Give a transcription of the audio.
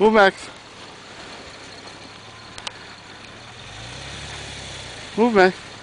Move, Max. Move, Max.